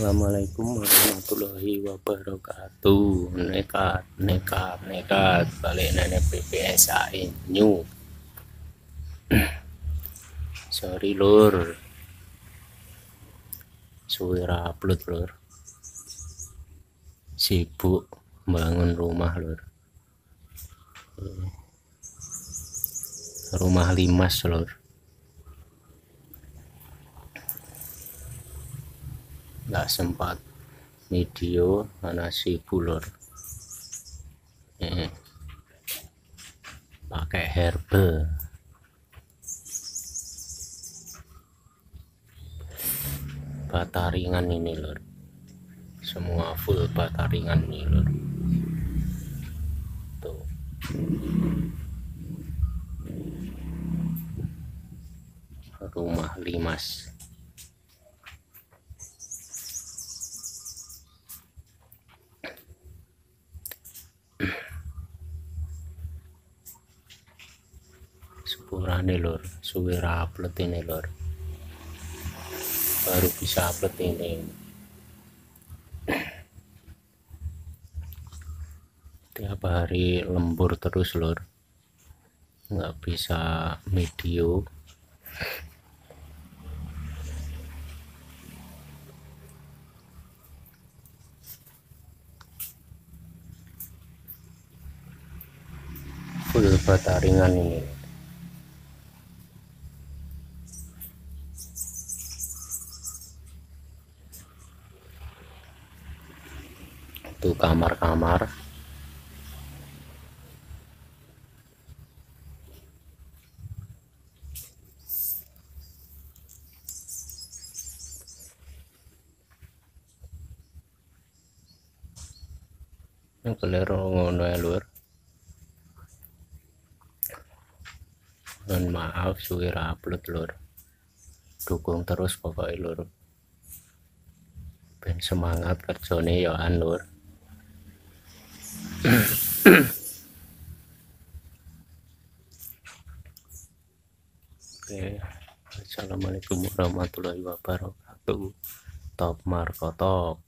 Assalamualaikum warahmatullahi wabarakatuh. Nekat nekat nekat. Balik nenek PPSA new sorry lur. Suara upload lur. Sibuk bangun rumah lur. Rumah limas lur nggak sempat. Video karena sibuk lor eh, pakai herbal bataringan ini lor semua full bataringan ini lor tuh. Rumah limas sepurane lor suwe upload ini lor baru bisa upload ini. Tiap hari lembur terus lor nggak bisa video full bataringan ini itu kamar-kamar. Yang keliru mohon maaf suwira upload lur. Dukung terus pokoknya lur. Ben semangat kerjane ya an lur Oke, Assalamualaikum warahmatullahi wabarakatuh. Top Markotop.